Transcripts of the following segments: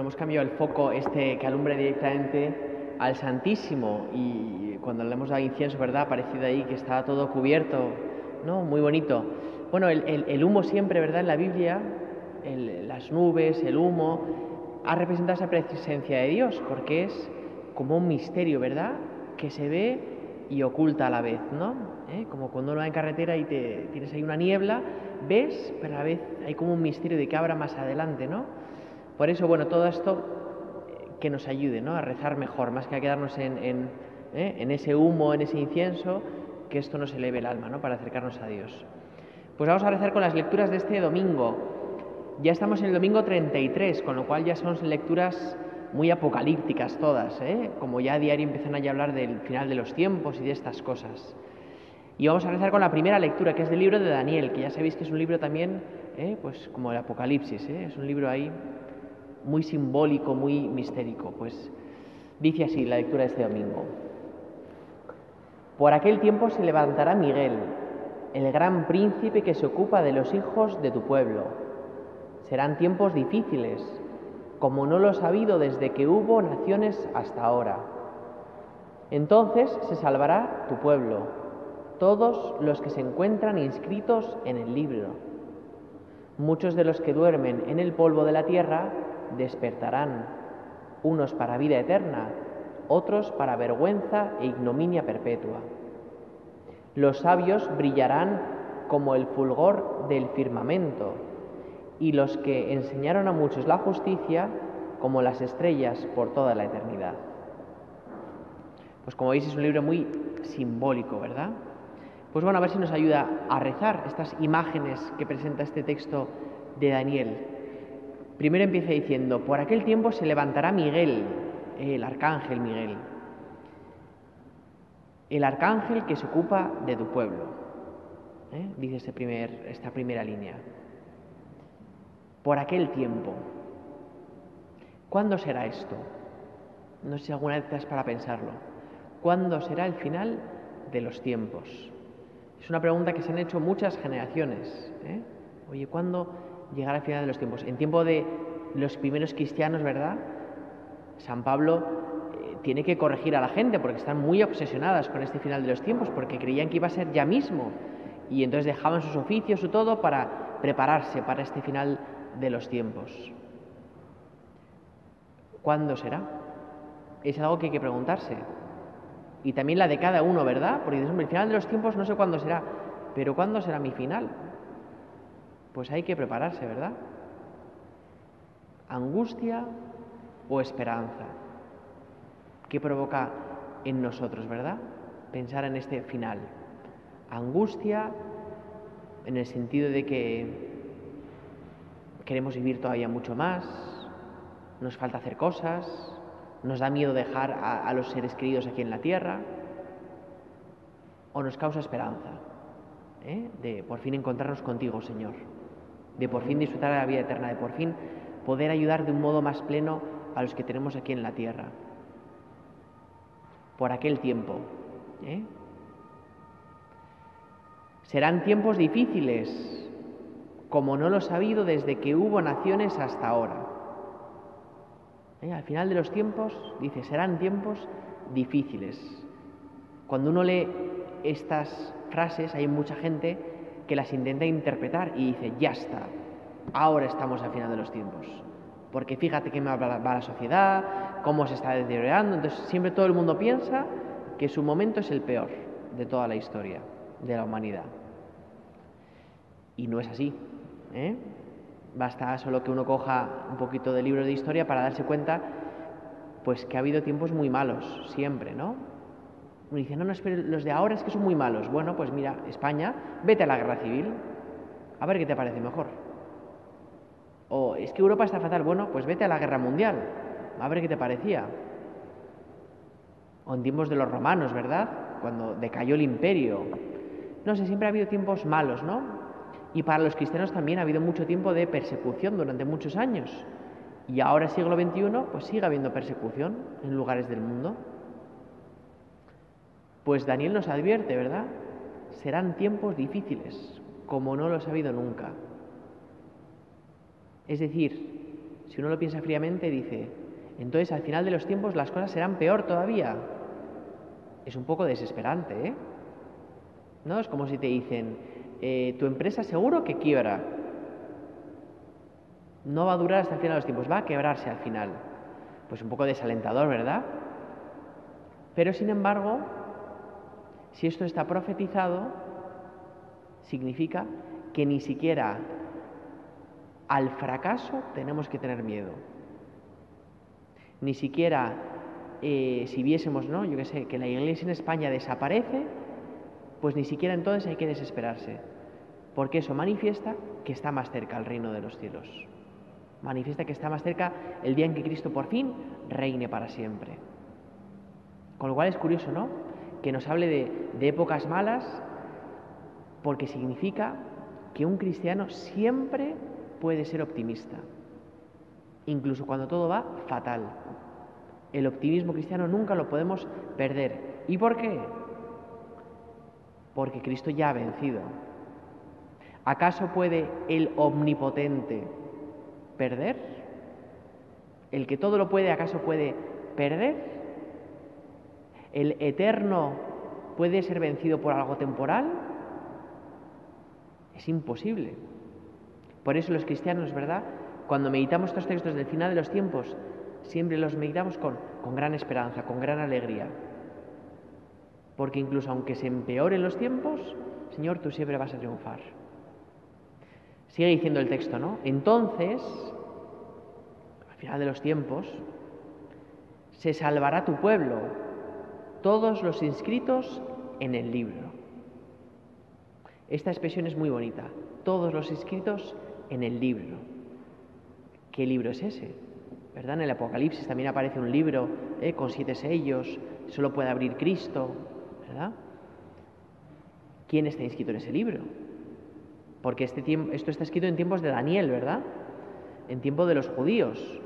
Hemos cambiado el foco este que alumbra directamente al Santísimo y cuando le hemos dado incienso, ¿verdad? Ha parecido ahí que estaba todo cubierto, ¿no? Muy bonito. Bueno, el, humo siempre, ¿verdad? En la Biblia, las nubes, el humo, ha representado esa presencia de Dios porque es como un misterio, ¿verdad? Que se ve y oculta a la vez, ¿no? ¿Eh? Como cuando uno va en carretera y te, tienes ahí una niebla, ves, pero a la vez hay como un misterio de que habrá más adelante, ¿no? Por eso, bueno, todo esto eh, que nos ayude ¿no? a rezar mejor, más que a quedarnos en, en, ¿eh? en, ese humo, en ese incienso, que esto nos eleve el alma ¿no? para acercarnos a Dios. Pues vamos a rezar con las lecturas de este domingo. Ya estamos en el domingo 33, con lo cual ya son lecturas muy apocalípticas todas, ¿eh? como ya a diario empiezan a hablar del final de los tiempos y de estas cosas. Y vamos a rezar con la primera lectura, que es del libro de Daniel, que ya sabéis que es un libro también, ¿eh? pues como el Apocalipsis, ¿eh? es un libro ahí muy simbólico, muy mistérico. Pues dice así la lectura de este domingo. Por aquel tiempo se levantará Miguel, el gran príncipe que se ocupa de los hijos de tu pueblo. Serán tiempos difíciles, como no los ha habido desde que hubo naciones hasta ahora. Entonces se salvará tu pueblo, todos los que se encuentran inscritos en el libro. Muchos de los que duermen en el polvo de la tierra despertarán, unos para vida eterna, otros para vergüenza e ignominia perpetua. Los sabios brillarán como el fulgor del firmamento, y los que enseñaron a muchos la justicia como las estrellas por toda la eternidad. Pues como veis es un libro muy simbólico, ¿verdad? Pues bueno, a ver si nos ayuda a rezar estas imágenes que presenta este texto de Daniel. Primero empieza diciendo, por aquel tiempo se levantará Miguel, el arcángel Miguel, el arcángel que se ocupa de tu pueblo, ¿eh? dice esta primera línea. Por aquel tiempo. ¿Cuándo será esto? No sé si alguna vez estás para pensarlo. ¿Cuándo será el final de los tiempos? Es una pregunta que se han hecho muchas generaciones. ¿eh? Oye, ¿cuándo llegar al final de los tiempos. En tiempo de los primeros cristianos, ¿verdad? San Pablo eh, tiene que corregir a la gente porque están muy obsesionadas con este final de los tiempos, porque creían que iba a ser ya mismo. Y entonces dejaban sus oficios y todo para prepararse para este final de los tiempos. ¿Cuándo será? Es algo que hay que preguntarse. Y también la de cada uno, ¿verdad? Porque dices, el final de los tiempos no sé cuándo será, pero ¿cuándo será mi final? Pues hay que prepararse, ¿verdad? Angustia o esperanza. ¿Qué provoca en nosotros, verdad? Pensar en este final. Angustia en el sentido de que queremos vivir todavía mucho más, nos falta hacer cosas, nos da miedo dejar a, los seres queridos aquí en la tierra, o nos causa esperanza ¿eh? de por fin encontrarnos contigo, Señor de por fin disfrutar de la vida eterna, de por fin poder ayudar de un modo más pleno a los que tenemos aquí en la tierra. Por aquel tiempo. ¿eh? Serán tiempos difíciles, como no los ha habido desde que hubo naciones hasta ahora. ¿Eh? Al final de los tiempos, dice, serán tiempos difíciles. Cuando uno lee estas frases, hay mucha gente que las intenta interpretar y dice, ya está, ahora estamos al final de los tiempos. Porque fíjate que me va la sociedad, cómo se está deteriorando, entonces siempre todo el mundo piensa que su momento es el peor de toda la historia de la humanidad. Y no es así. ¿eh? Basta solo que uno coja un poquito de libro de historia para darse cuenta pues que ha habido tiempos muy malos, siempre, ¿no? Uno dice, no, no, espere, los de ahora es que son muy malos. Bueno, pues mira, España, vete a la guerra civil, a ver qué te parece mejor. O es que Europa está fatal, bueno, pues vete a la guerra mundial, a ver qué te parecía. O en tiempos de los romanos, ¿verdad? Cuando decayó el imperio. No sé, siempre ha habido tiempos malos, ¿no? Y para los cristianos también ha habido mucho tiempo de persecución durante muchos años. Y ahora, siglo XXI, pues sigue habiendo persecución en lugares del mundo. Pues Daniel nos advierte, ¿verdad? Serán tiempos difíciles, como no los ha habido nunca. Es decir, si uno lo piensa fríamente, dice, entonces al final de los tiempos las cosas serán peor todavía. Es un poco desesperante, ¿eh? ¿No? Es como si te dicen, eh, tu empresa seguro que quiebra. No va a durar hasta el final de los tiempos, va a quebrarse al final. Pues un poco desalentador, ¿verdad? Pero sin embargo, si esto está profetizado, significa que ni siquiera al fracaso tenemos que tener miedo. Ni siquiera eh, si viésemos, ¿no? Yo qué sé, que la iglesia en España desaparece, pues ni siquiera entonces hay que desesperarse, porque eso manifiesta que está más cerca el reino de los cielos. Manifiesta que está más cerca el día en que Cristo por fin reine para siempre. Con lo cual es curioso, ¿no? Que nos hable de, épocas malas, porque significa que un cristiano siempre puede ser optimista, incluso cuando todo va fatal. El optimismo cristiano nunca lo podemos perder. ¿Y por qué? Porque Cristo ya ha vencido. ¿Acaso puede el omnipotente perder? ¿El que todo lo puede, acaso puede perder? ¿El eterno puede ser vencido por algo temporal? Es imposible. Por eso los cristianos, ¿verdad? Cuando meditamos estos textos del final de los tiempos, siempre los meditamos con, con gran esperanza, con gran alegría. Porque incluso aunque se empeoren los tiempos, Señor, tú siempre vas a triunfar. Sigue diciendo el texto, ¿no? Entonces, al final de los tiempos, se salvará tu pueblo, todos los inscritos en el libro. Esta expresión es muy bonita, todos los inscritos en el libro. ¿Qué libro es ese? ¿Verdad? En el Apocalipsis también aparece un libro eh, con siete sellos, solo puede abrir Cristo, ¿verdad? ¿Quién está inscrito en ese libro? Porque este esto está escrito en tiempos de Daniel, ¿verdad? En tiempo de los judíos.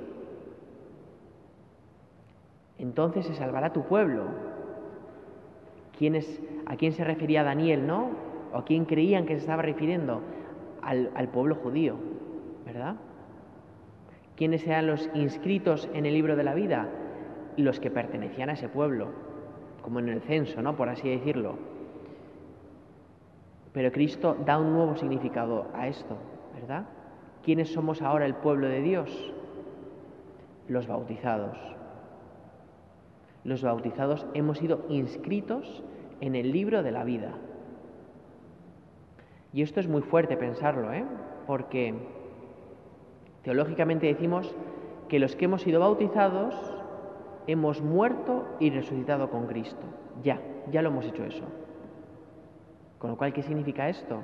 Entonces se salvará tu pueblo. ¿Quién es, ¿A quién se refería Daniel, no? ¿O a quién creían que se estaba refiriendo? al, pueblo judío, ¿verdad? ¿Quiénes sean los inscritos en el libro de la vida? Los que pertenecían a ese pueblo, como en el censo, ¿no? Por así decirlo. Pero Cristo da un nuevo significado a esto, ¿verdad? ¿Quiénes somos ahora el pueblo de Dios? Los bautizados. Los bautizados hemos sido inscritos en el libro de la vida. Y esto es muy fuerte pensarlo, ¿eh? porque teológicamente decimos que los que hemos sido bautizados hemos muerto y resucitado con Cristo. Ya, ya lo hemos hecho eso. Con lo cual, ¿qué significa esto?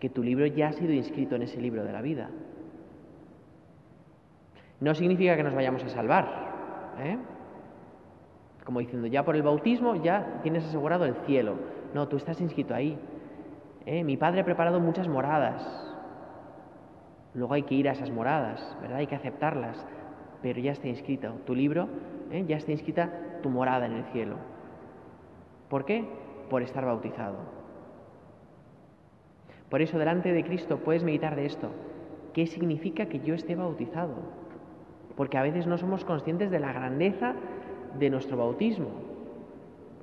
Que tu libro ya ha sido inscrito en ese libro de la vida. No significa que nos vayamos a salvar. ¿eh? Como diciendo, ya por el bautismo ya tienes asegurado el cielo. No, tú estás inscrito ahí. ¿eh? Mi padre ha preparado muchas moradas. Luego hay que ir a esas moradas, ¿verdad? Hay que aceptarlas. Pero ya está inscrito tu libro, ¿eh? ya está inscrita tu morada en el cielo. ¿Por qué? Por estar bautizado. Por eso delante de Cristo puedes meditar de esto. ¿Qué significa que yo esté bautizado? Porque a veces no somos conscientes de la grandeza de nuestro bautismo.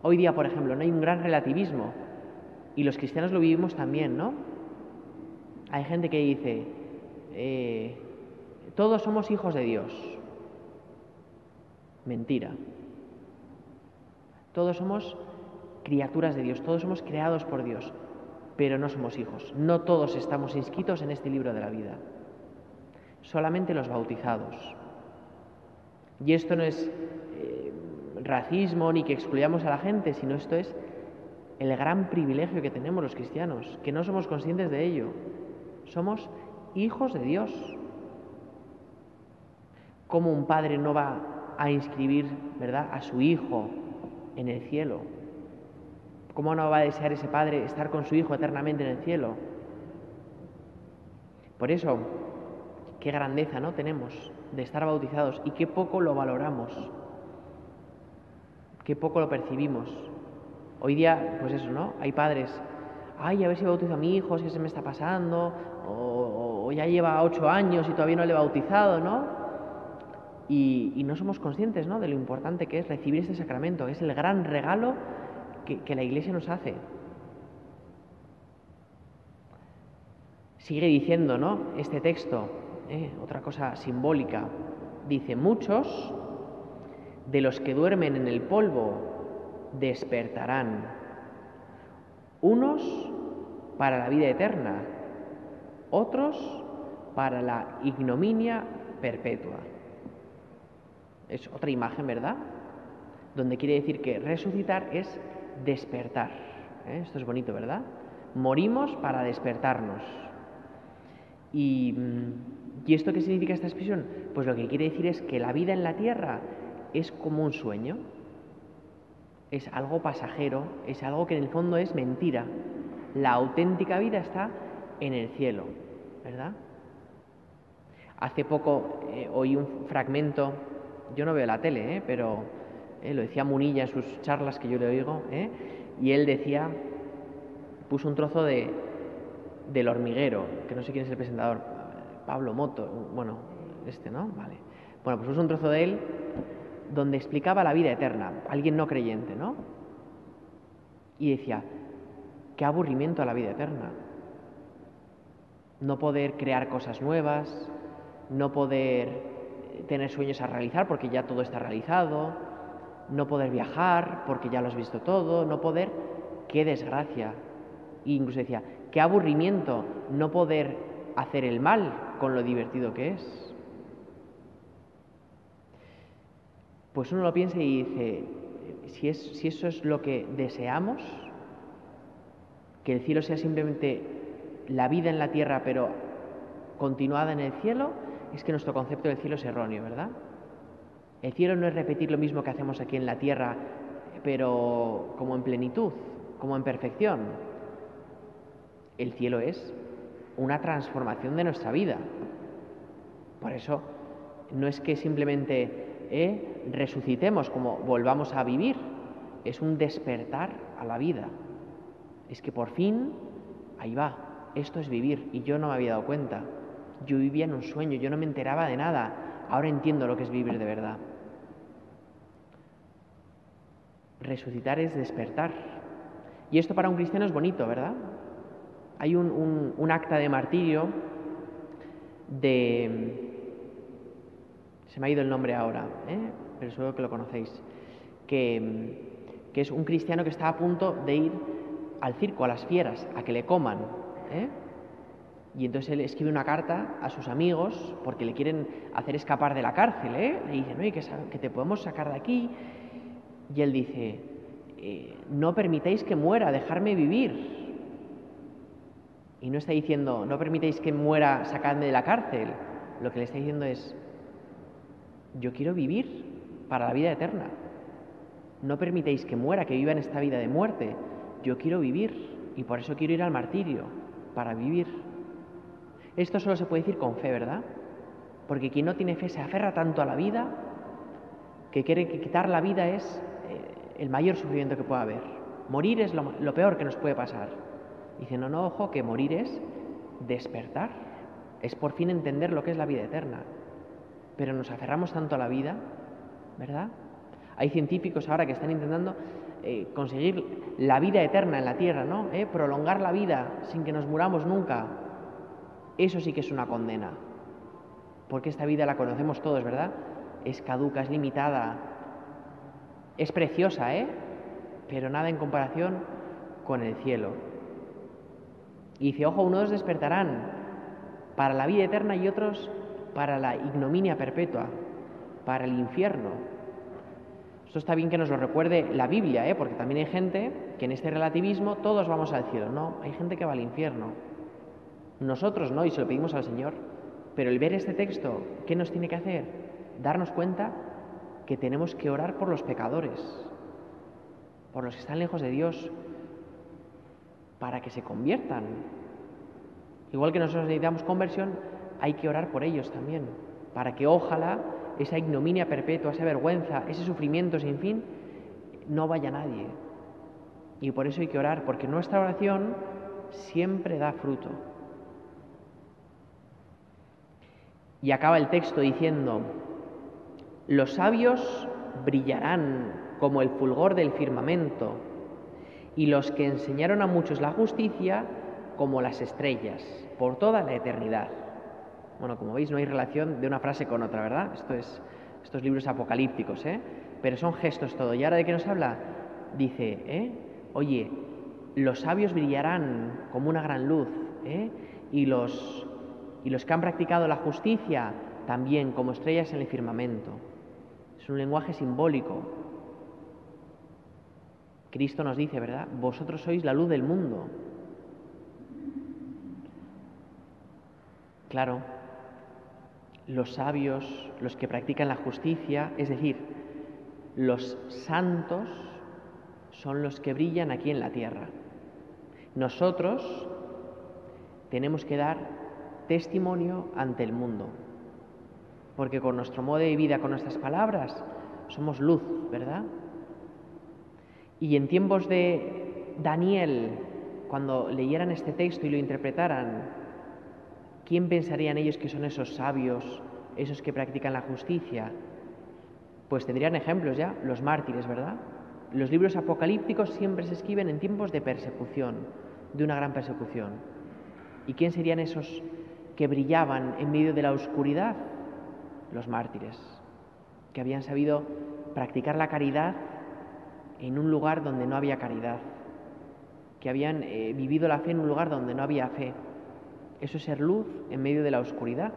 Hoy día, por ejemplo, no hay un gran relativismo y los cristianos lo vivimos también, ¿no? Hay gente que dice, eh, todos somos hijos de Dios. Mentira. Todos somos criaturas de Dios, todos somos creados por Dios, pero no somos hijos. No todos estamos inscritos en este libro de la vida. Solamente los bautizados. Y esto no es racismo ni que excluyamos a la gente, sino esto es el gran privilegio que tenemos los cristianos, que no somos conscientes de ello. Somos hijos de Dios. ¿Cómo un padre no va a inscribir, ¿verdad?, a su hijo en el cielo. ¿Cómo no va a desear ese padre estar con su hijo eternamente en el cielo? Por eso, qué grandeza, ¿no? Tenemos de estar bautizados y qué poco lo valoramos, qué poco lo percibimos. Hoy día, pues eso, ¿no? Hay padres, ay, a ver si bautizo a mi hijo, si se me está pasando, o, ya lleva ocho años y todavía no le he bautizado, ¿no? y, no somos conscientes ¿no? de lo importante que es recibir este sacramento, es el gran regalo que, la Iglesia nos hace. Sigue diciendo ¿no? este texto, ¿eh? otra cosa simbólica, dice, muchos de los que duermen en el polvo despertarán, unos para la vida eterna, otros para la ignominia perpetua. Es otra imagen, ¿verdad? Donde quiere decir que resucitar es despertar. ¿eh? Esto es bonito, ¿verdad? Morimos para despertarnos. Y, mm, ¿Y esto qué significa esta expresión? Pues lo que quiere decir es que la vida en la tierra es como un sueño, es algo pasajero, es algo que en el fondo es mentira. La auténtica vida está en el cielo, ¿verdad? Hace poco eh, oí un fragmento, yo no veo la tele, ¿eh? pero eh, lo decía Munilla en sus charlas que yo le oigo, y él decía, puso un trozo de, del hormiguero, que no sé quién es el presentador, Pablo Moto, bueno, este, ¿no? Vale. Bueno, pues puso un trozo de él donde explicaba la vida eterna, alguien no creyente, ¿no? Y decía, qué aburrimiento la vida eterna. No poder crear cosas nuevas, no poder tener sueños a realizar porque ya todo está realizado, no poder viajar porque ya lo has visto todo, no poder, qué desgracia. E incluso decía, qué aburrimiento no poder hacer el mal con lo divertido que es. Pues uno lo piensa y dice, si, es, si eso es lo que deseamos, que el cielo sea simplemente la vida en la tierra pero continuada en el cielo, es que nuestro concepto del cielo es erróneo, ¿verdad? El cielo no es repetir lo mismo que hacemos aquí en la tierra, pero como en plenitud, como en perfección. El cielo es una transformación de nuestra vida. Por eso no es que simplemente ¿eh? resucitemos, como volvamos a vivir. Es un despertar a la vida. Es que por fin, ahí va, esto es vivir y yo no me había dado cuenta. Yo vivía en un sueño, yo no me enteraba de nada. Ahora entiendo lo que es vivir de verdad. Resucitar es despertar. Y esto para un cristiano es bonito, ¿verdad? Hay un, un acta de martirio de, se me ha ido el nombre ahora, ¿eh? pero seguro que lo conocéis, que, es un cristiano que está a punto de ir al circo, a las fieras, a que le coman. ¿eh? Y entonces él escribe una carta a sus amigos porque le quieren hacer escapar de la cárcel. ¿eh? Le dicen, oye, que, que te podemos sacar de aquí. Y él dice, eh, no permitéis que muera, dejarme vivir. Y no está diciendo, no permitéis que muera, sacadme de la cárcel. Lo que le está diciendo es, yo quiero vivir para la vida eterna. No permitéis que muera, que viva en esta vida de muerte. Yo quiero vivir y por eso quiero ir al martirio, para vivir. Esto solo se puede decir con fe, ¿verdad? Porque quien no tiene fe se aferra tanto a la vida que quiere que quitar la vida es eh, el mayor sufrimiento que pueda haber. Morir es lo, lo peor que nos puede pasar. Dice, no, no, ojo, que morir es despertar. Es por fin entender lo que es la vida eterna pero nos aferramos tanto a la vida, ¿verdad? Hay científicos ahora que están intentando eh, conseguir la vida eterna en la Tierra, ¿no? ¿Eh? Prolongar la vida sin que nos muramos nunca. Eso sí que es una condena. Porque esta vida la conocemos todos, ¿verdad? Es caduca, es limitada, es preciosa, ¿eh? Pero nada en comparación con el cielo. Y dice, ojo, unos despertarán para la vida eterna y otros para la ignominia perpetua, para el infierno. Esto está bien que nos lo recuerde la Biblia, ¿eh? porque también hay gente que en este relativismo todos vamos al cielo. No, hay gente que va al infierno. Nosotros no, y se lo pedimos al Señor. Pero el ver este texto, ¿qué nos tiene que hacer? Darnos cuenta que tenemos que orar por los pecadores, por los que están lejos de Dios, para que se conviertan. Igual que nosotros necesitamos conversión, hay que orar por ellos también, para que ojalá esa ignominia perpetua, esa vergüenza, ese sufrimiento sin fin, no vaya a nadie. Y por eso hay que orar, porque nuestra oración siempre da fruto. Y acaba el texto diciendo, Los sabios brillarán como el fulgor del firmamento, y los que enseñaron a muchos la justicia como las estrellas, por toda la eternidad. Bueno, como veis, no hay relación de una frase con otra, ¿verdad? Esto es, estos libros apocalípticos, ¿eh? Pero son gestos todo. ¿Y ahora de qué nos habla? Dice, ¿eh? Oye, los sabios brillarán como una gran luz, ¿eh? Y los, y los que han practicado la justicia también como estrellas en el firmamento. Es un lenguaje simbólico. Cristo nos dice, ¿verdad? Vosotros sois la luz del mundo. Claro, los sabios, los que practican la justicia, es decir, los santos son los que brillan aquí en la tierra. Nosotros tenemos que dar testimonio ante el mundo, porque con nuestro modo de vida, con nuestras palabras, somos luz, ¿verdad? Y en tiempos de Daniel, cuando leyeran este texto y lo interpretaran, ¿quién pensarían ellos que son esos sabios, esos que practican la justicia? Pues tendrían ejemplos ya, los mártires, ¿verdad? Los libros apocalípticos siempre se escriben en tiempos de persecución, de una gran persecución. ¿Y quién serían esos que brillaban en medio de la oscuridad? Los mártires, que habían sabido practicar la caridad en un lugar donde no había caridad, que habían eh, vivido la fe en un lugar donde no había fe. Eso es ser luz en medio de la oscuridad.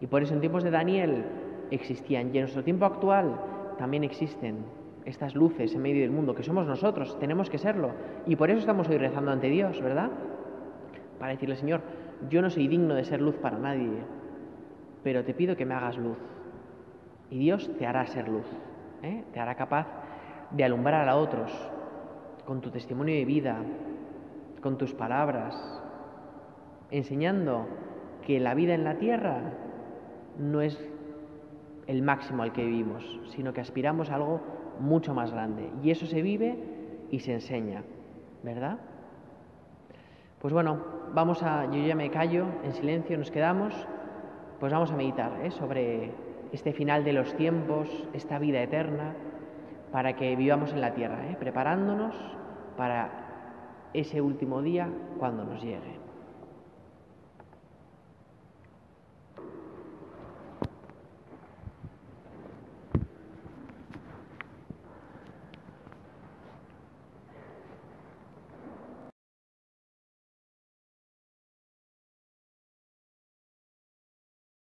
Y por eso en tiempos de Daniel existían y en nuestro tiempo actual también existen estas luces en medio del mundo, que somos nosotros, tenemos que serlo. Y por eso estamos hoy rezando ante Dios, ¿verdad? Para decirle, Señor, yo no soy digno de ser luz para nadie, pero te pido que me hagas luz. Y Dios te hará ser luz, ¿eh? te hará capaz de alumbrar a otros con tu testimonio de vida, con tus palabras, enseñando que la vida en la tierra no es el máximo al que vivimos, sino que aspiramos a algo mucho más grande. Y eso se vive y se enseña, ¿verdad? Pues bueno, vamos a, yo ya me callo, en silencio nos quedamos, pues vamos a meditar ¿eh? sobre este final de los tiempos, esta vida eterna para que vivamos en la tierra, ¿eh? preparándonos para ese último día cuando nos llegue.